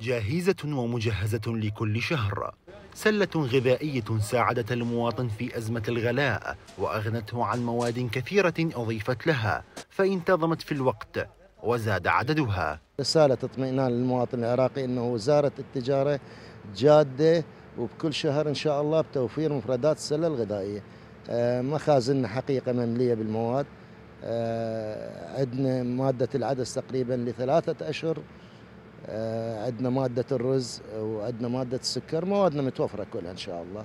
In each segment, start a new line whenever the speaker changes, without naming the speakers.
جاهزة ومجهزة لكل شهر. سلة غذائية ساعدت المواطن في أزمة الغلاء وأغنته عن مواد كثيرة أضيفت لها فانتظمت في الوقت وزاد عددها.
رسالة اطمئنان للمواطن العراقي أنه وزارة التجارة جادة وبكل شهر إن شاء الله بتوفير مفردات السلة الغذائية. آه، مخازننا حقيقة مملية بالمواد. آه، عندنا مادة العدس تقريبا لثلاثة أشهر. عندنا مادة الرز وعندنا مادة السكر موادنا متوفرة كلها إن شاء الله.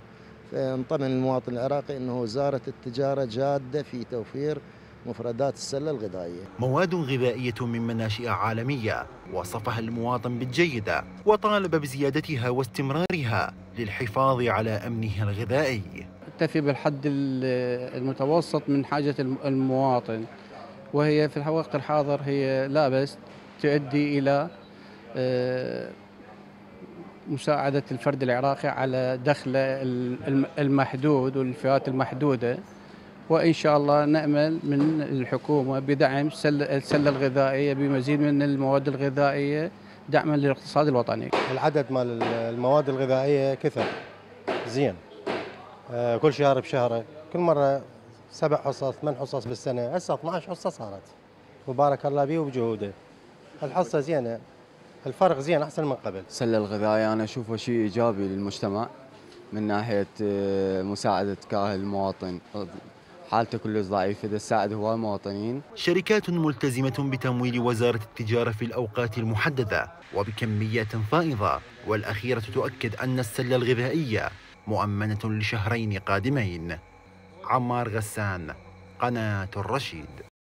فنطمن المواطن العراقي أنه وزارة التجارة جادة في توفير مفردات السلة الغذائية.
مواد غذائية من مناشئ عالمية وصفها المواطن بالجيدة وطالب بزيادتها واستمرارها للحفاظ على أمنها الغذائي.
تكتفي بالحد المتوسط من حاجة المواطن وهي في الوقت الحاضر هي لا بس تؤدي إلى آه، مساعدة الفرد العراقي على دخله المحدود والفئات المحدودة. وإن شاء الله نأمل من الحكومة بدعم السلة الغذائية بمزيد من المواد الغذائية دعما للاقتصاد الوطني.
العدد مال المواد الغذائية كثر. زين. آه، كل شهر بشهره كل مرة سبع حصص ثمان حصص بالسنة. هسه 12 حصة صارت. وبارك الله به وبجهوده. الحصة زينة. الفرق زين أحسن من قبل.
السله الغذائيه أنا اشوفه شيء إيجابي للمجتمع من ناحية آه، مساعدة كأهل المواطن. حالته كلش ضعيفة. تساعد هواي المواطنين.
شركات ملتزمة بتمويل وزارة التجارة في الأوقات المحددة وبكميات فائضة والأخيرة تؤكد أن السلة الغذائية مؤمنة لشهرين قادمين. عمار غسان قناة الرشيد.